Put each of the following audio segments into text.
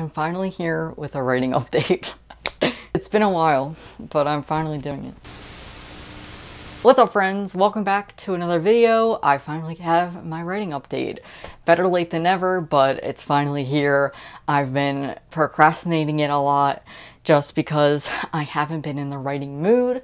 I'm finally here with a writing update. it's been a while, but I'm finally doing it. What's up friends? Welcome back to another video. I finally have my writing update. Better late than never, but it's finally here. I've been procrastinating it a lot just because I haven't been in the writing mood.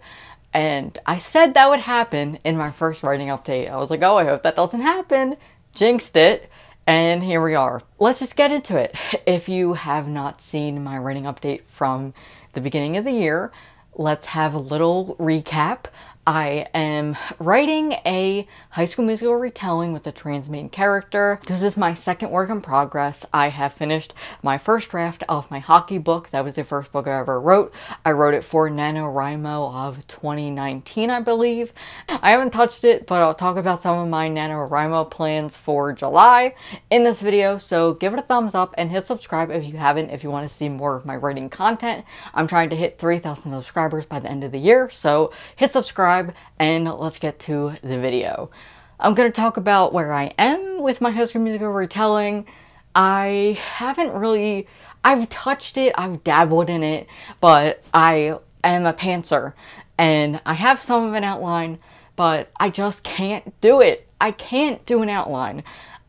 And I said that would happen in my first writing update. I was like, oh, I hope that doesn't happen. Jinxed it. And here we are. Let's just get into it. If you have not seen my writing update from the beginning of the year, let's have a little recap. I am writing a high school musical retelling with a trans main character. This is my second work in progress. I have finished my first draft of my hockey book. That was the first book I ever wrote. I wrote it for NaNoWriMo of 2019, I believe. I haven't touched it, but I'll talk about some of my NaNoWriMo plans for July in this video. So give it a thumbs up and hit subscribe if you haven't, if you want to see more of my writing content. I'm trying to hit 3,000 subscribers by the end of the year. So hit subscribe subscribe, and let's get to the video. I'm to talk about where I am with my High School Musical retelling. I haven't really, I've touched it, I've dabbled in it, but I am a pantser, and I have some of an outline, but I just can't do it. I can't do an outline.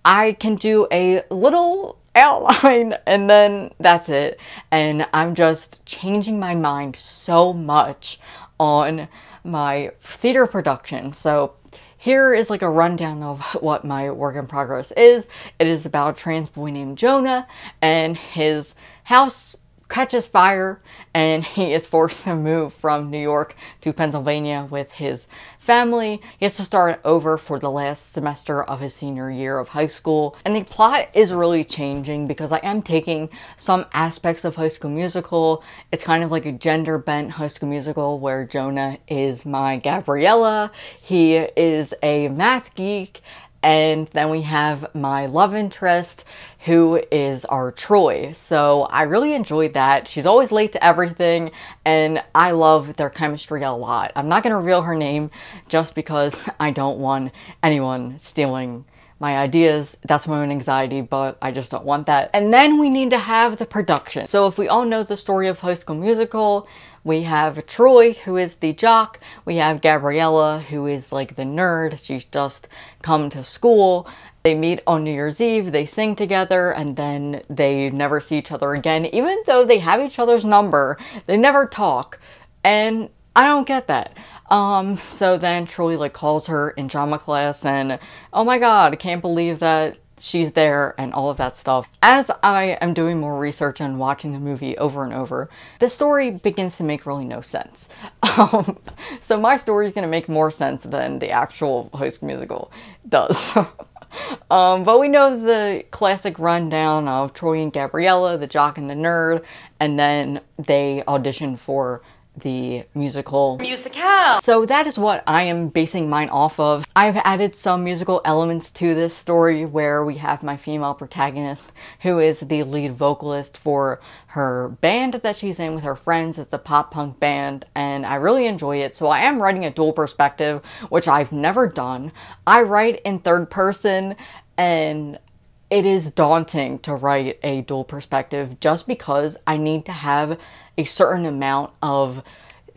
I can do a little outline and then that's it. And I'm just changing my mind so much on my theater production. So here is like a rundown of what my work in progress is. It is about a trans boy named Jonah and his house catches fire and he is forced to move from New York to Pennsylvania with his family. He has to start over for the last semester of his senior year of high school. And the plot is really changing because I am taking some aspects of High School Musical. It's kind of like a gender bent High School Musical where Jonah is my Gabriella. He is a math geek and then we have my love interest, who is our Troy. So I really enjoyed that. She's always late to everything, and I love their chemistry a lot. I'm not going to reveal her name just because I don't want anyone stealing my ideas. That's my own anxiety, but I just don't want that. And then we need to have the production. So if we all know the story of High School Musical, we have Troy, who is the jock. We have Gabriella, who is like the nerd. She's just come to school. They meet on New Year's Eve, they sing together, and then they never see each other again. Even though they have each other's number, they never talk. And I don't get that. Um, so then Troy like calls her in drama class and oh my god, I can't believe that she's there and all of that stuff. As I am doing more research and watching the movie over and over, the story begins to make really no sense. Um, so my story is going to make more sense than the actual School Musical does. um, but we know the classic rundown of Troy and Gabriella, the jock and the nerd, and then they audition for the musical musical. So that is what I am basing mine off of. I've added some musical elements to this story where we have my female protagonist who is the lead vocalist for her band that she's in with her friends. It's a pop punk band and I really enjoy it. So I am writing a dual perspective, which I've never done. I write in third person and it is daunting to write a dual perspective just because I need to have a certain amount of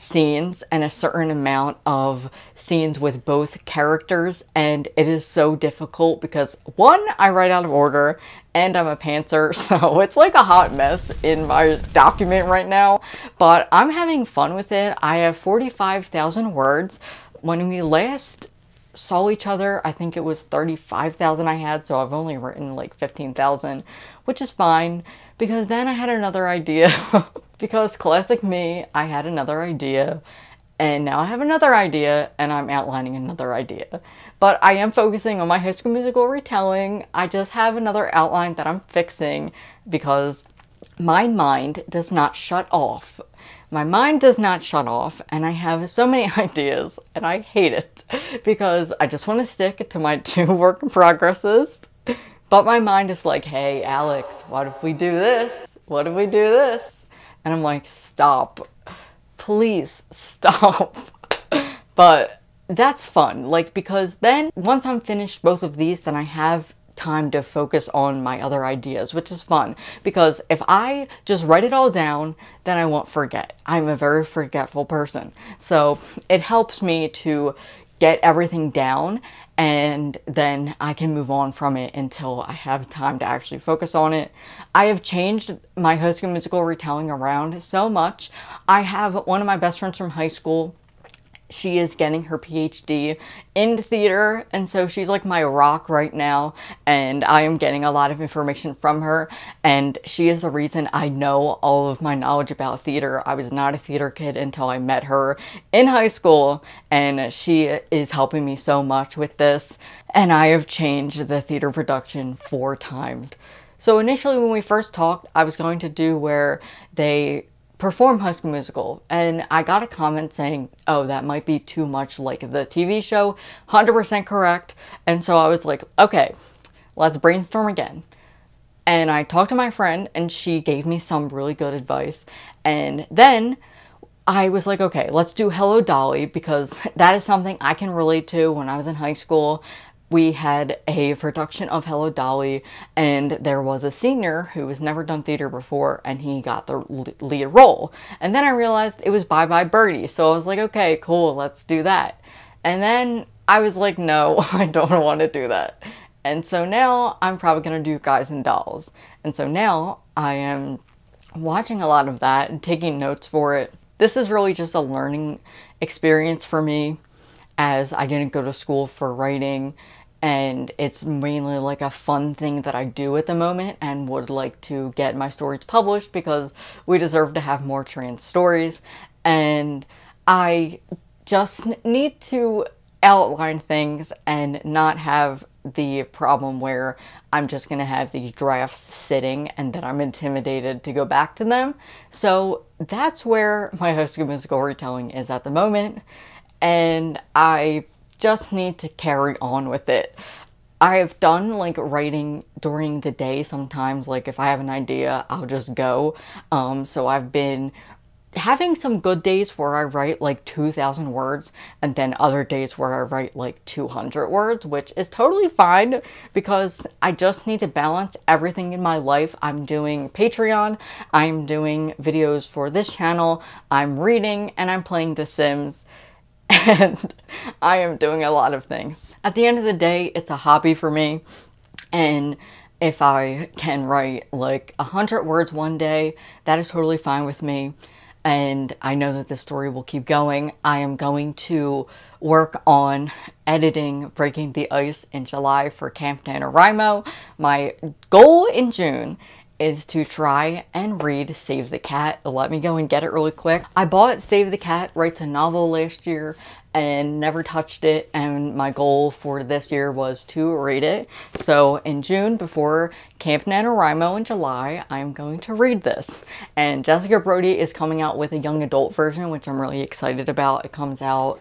scenes and a certain amount of scenes with both characters and it is so difficult because one I write out of order and I'm a pantser so it's like a hot mess in my document right now but I'm having fun with it. I have 45,000 words. When we last saw each other I think it was 35,000 I had so I've only written like 15,000 which is fine because then I had another idea because classic me, I had another idea and now I have another idea and I'm outlining another idea. But I am focusing on my High School Musical retelling. I just have another outline that I'm fixing because my mind does not shut off. My mind does not shut off and I have so many ideas and I hate it because I just want to stick to my two work in progresses. But my mind is like, hey, Alex, what if we do this? What if we do this? And I'm like, stop. Please stop. but that's fun. Like, because then once I'm finished both of these, then I have time to focus on my other ideas, which is fun because if I just write it all down, then I won't forget. I'm a very forgetful person. So it helps me to get everything down and then I can move on from it until I have time to actually focus on it. I have changed my High School Musical retelling around so much. I have one of my best friends from high school she is getting her PhD in theater, and so she's like my rock right now, and I am getting a lot of information from her, and she is the reason I know all of my knowledge about theater. I was not a theater kid until I met her in high school, and she is helping me so much with this, and I have changed the theater production four times. So initially when we first talked, I was going to do where they perform High School Musical, and I got a comment saying, oh, that might be too much like the TV show. 100% correct. And so I was like, okay, let's brainstorm again. And I talked to my friend, and she gave me some really good advice. And then I was like, okay, let's do Hello Dolly because that is something I can relate to when I was in high school we had a production of Hello Dolly, and there was a senior who has never done theater before, and he got the lead role. And then I realized it was Bye Bye Birdie, so I was like, okay, cool, let's do that. And then I was like, no, I don't want to do that. And so now I'm probably going to do Guys and Dolls. And so now I am watching a lot of that and taking notes for it. This is really just a learning experience for me as I didn't go to school for writing and it's mainly like a fun thing that I do at the moment and would like to get my stories published because we deserve to have more trans stories and I just need to outline things and not have the problem where I'm just going to have these drafts sitting and then I'm intimidated to go back to them. So that's where my School Musical retelling is at the moment. And I just need to carry on with it. I've done like writing during the day sometimes, like if I have an idea, I'll just go. Um, so I've been having some good days where I write like 2,000 words and then other days where I write like 200 words, which is totally fine because I just need to balance everything in my life. I'm doing Patreon, I'm doing videos for this channel, I'm reading, and I'm playing The Sims and I am doing a lot of things. At the end of the day, it's a hobby for me, and if I can write like a hundred words one day, that is totally fine with me. And I know that the story will keep going. I am going to work on editing Breaking the Ice in July for Camp NaNoWriMo. My goal in June is to try and read Save the Cat. Let me go and get it really quick. I bought Save the Cat Writes a Novel last year and never touched it and my goal for this year was to read it. So in June before Camp NaNoWriMo in July, I'm going to read this. And Jessica Brody is coming out with a young adult version which I'm really excited about. It comes out,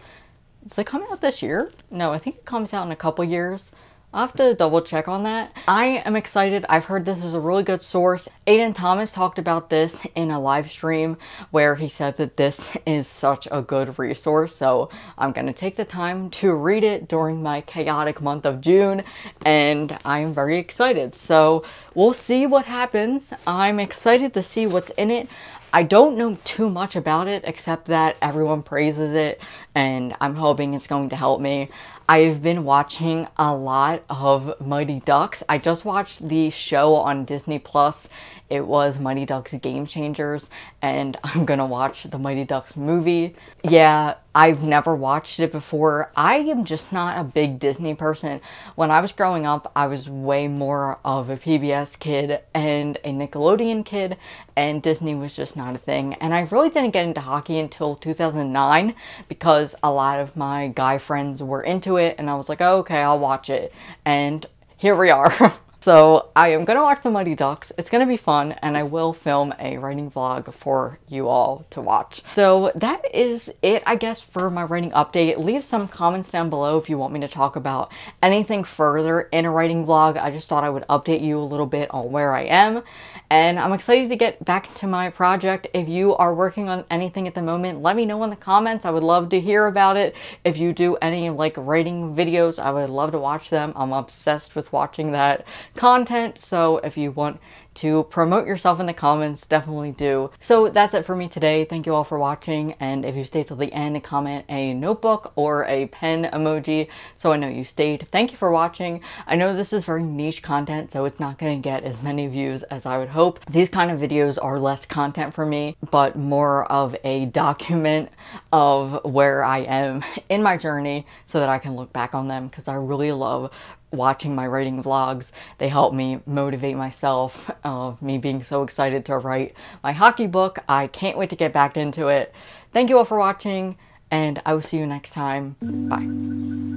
does it come out this year? No, I think it comes out in a couple years. I'll have to double check on that. I am excited. I've heard this is a really good source. Aiden Thomas talked about this in a live stream where he said that this is such a good resource. So I'm going to take the time to read it during my chaotic month of June and I'm very excited. So we'll see what happens. I'm excited to see what's in it. I don't know too much about it except that everyone praises it and I'm hoping it's going to help me. I've been watching a lot of Mighty Ducks. I just watched the show on Disney Plus. It was Mighty Ducks Game Changers, and I'm gonna watch the Mighty Ducks movie. Yeah, I've never watched it before. I am just not a big Disney person. When I was growing up, I was way more of a PBS kid and a Nickelodeon kid, and Disney was just not a thing. And I really didn't get into hockey until 2009 because a lot of my guy friends were into it, and I was like, oh, okay, I'll watch it. And here we are. So I am gonna watch the Mighty Ducks. It's gonna be fun and I will film a writing vlog for you all to watch. So that is it, I guess, for my writing update. Leave some comments down below if you want me to talk about anything further in a writing vlog. I just thought I would update you a little bit on where I am and I'm excited to get back to my project. If you are working on anything at the moment, let me know in the comments. I would love to hear about it. If you do any like writing videos, I would love to watch them. I'm obsessed with watching that content. So if you want to promote yourself in the comments, definitely do. So that's it for me today. Thank you all for watching. And if you stayed till the end, comment a notebook or a pen emoji so I know you stayed. Thank you for watching. I know this is very niche content, so it's not going to get as many views as I would hope. These kind of videos are less content for me, but more of a document of where I am in my journey so that I can look back on them because I really love watching my writing vlogs. They help me motivate myself of me being so excited to write my hockey book. I can't wait to get back into it. Thank you all for watching and I will see you next time. Bye.